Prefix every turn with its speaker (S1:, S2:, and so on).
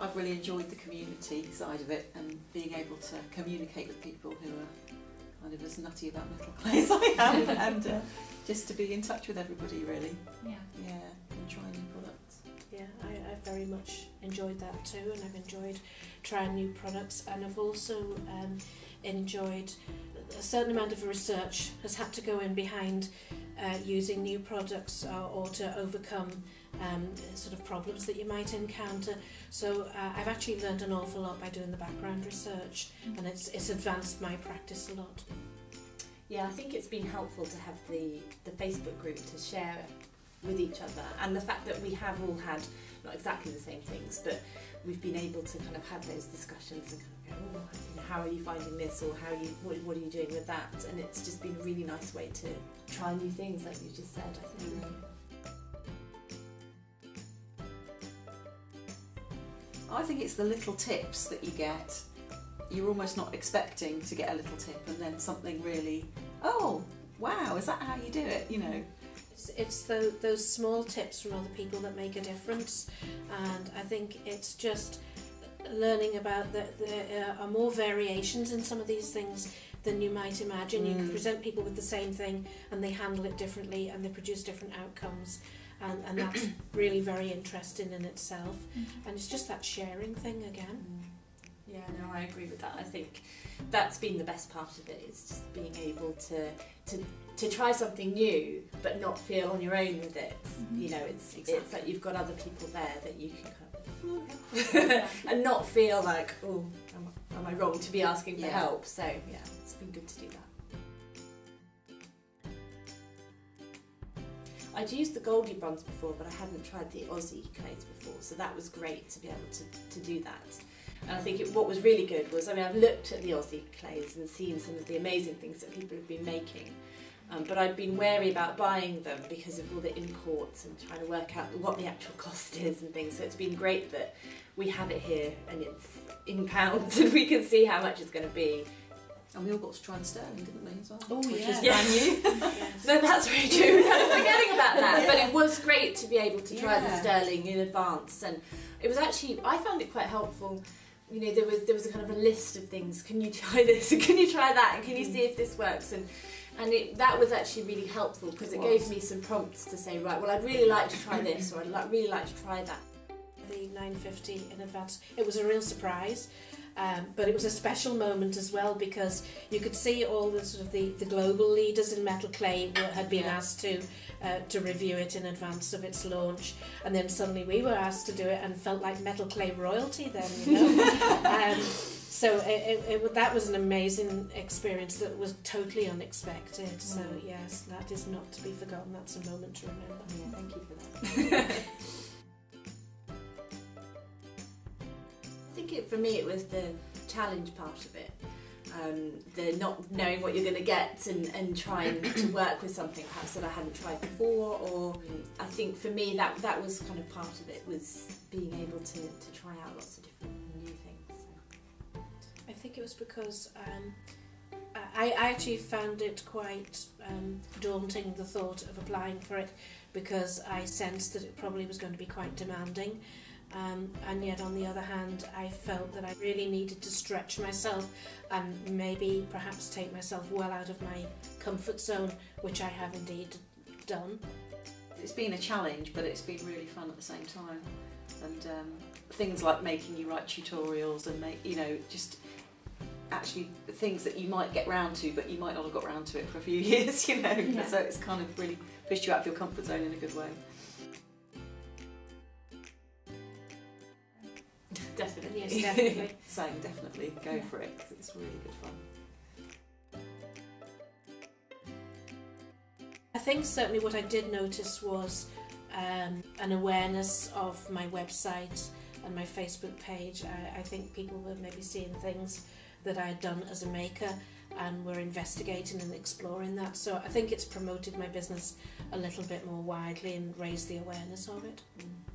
S1: I've really enjoyed the community side of it and being able to communicate with people who are kind of as nutty about metal clay as I am and uh, just to be in touch with everybody really.
S2: Yeah.
S1: Yeah, and try new products.
S3: Yeah, I, I very much enjoyed that too, and I've enjoyed trying new products, and I've also um, enjoyed a certain amount of research has had to go in behind uh, using new products or, or to overcome um, sort of problems that you might encounter. So uh, I've actually learned an awful lot by doing the background research, and it's it's advanced my practice a lot.
S2: Yeah, I think it's been helpful to have the, the Facebook group to share with each other and the fact that we have all had not exactly the same things but we've been able to kind of have those discussions and kind of oh, you know, how are you finding this or how are you, what, what are you doing with that and it's just been a really nice way to try new things like you just said I think.
S1: I think it's the little tips that you get. You're almost not expecting to get a little tip and then something really, oh, wow, is that how you do it? You know,
S3: It's, it's tho- those small tips from other people that make a difference, and I think it's just learning about that there uh, are more variations in some of these things than you might imagine. You can
S1: Mm.
S3: present people with the same thing, and they handle it differently, and they produce different outcomes, and, and that's really very interesting in itself. And it's just that sharing thing again.
S2: Yeah, no, I agree with that. I think that's been the best part of it. it. Is just being able to to to try something new, but not feel on your own with it. You know, it's it's like you've got other people there that you can kind of and not feel like, oh, am, am I wrong to be asking for
S1: Yeah.
S2: help? So yeah, it's been good to do that. I'd used the Goldie bronze before, but I hadn't tried the Aussie clays before, so that was great to be able to, to do that. And I think it, what was really good was, I mean, I've looked at the Aussie clays and seen some of the amazing things that people have been making, um, but I'd been wary about buying them because of all the imports and trying to work out what the actual cost is and things. So it's been great that we have it here and it's in pounds and we can see how much it's going to be.
S1: and we all got to try the sterling, didn't we, as well?
S3: Oh,
S1: Which
S3: yeah.
S1: is
S2: Yeah.
S1: brand new.
S3: Yes.
S2: No, that's very true. Kind of forgetting about that, but it was great to be able to try the sterling in advance, and it was actually I found it quite helpful. You know, there was there was a kind of a list of things. Can you try this? And can you try that? And can you see if this works? And and it, that was actually really helpful because it,
S1: It
S2: gave me some prompts to say, right, well, I'd really like to try this, or I'd like, really like to try that.
S3: the 950 in advance. It was a real surprise, um, but it was a special moment as well because you could see all the sort of the, the global leaders in metal clay were, had been
S1: Yeah.
S3: asked to uh, to review it in advance of its launch, and then suddenly we were asked to do it and felt like metal clay royalty. Then you know. um, so it, it, it, that was an amazing experience that was totally unexpected. So
S2: Mm.
S3: yes, that is not to be forgotten. That's a moment to remember.
S2: Yeah, thank you for that. I think it, for me it was the challenge part of it. Um, the not knowing what you're going to get and, and trying to work with something perhaps that I hadn't tried before or I think for me that that was kind of part of it was being able to, to try out lots of different
S3: was because um, I, I actually found it quite um, daunting the thought of applying for it because I sensed that it probably was going to be quite demanding. Um, and yet, on the other hand, I felt that I really needed to stretch myself and maybe perhaps take myself well out of my comfort zone, which I have indeed done.
S1: It's been a challenge, but it's been really fun at the same time. And um, things like making you write tutorials and make, you know, just actually things that you might get round to, but you might not have got round to it for a few years, you know.
S3: Yeah.
S1: So it's kind of really pushed you out of your comfort zone in a good way.
S2: Definitely.
S3: Yes, definitely.
S1: Saying definitely go
S3: Yeah.
S1: for it because it's really good fun.
S3: I think certainly what I did notice was um, an awareness of my website and my Facebook page. I, I think people were maybe seeing things that I had done as a maker and were investigating and exploring that. So I think it's promoted my business a little bit more widely and raised the awareness of it.
S1: Mm.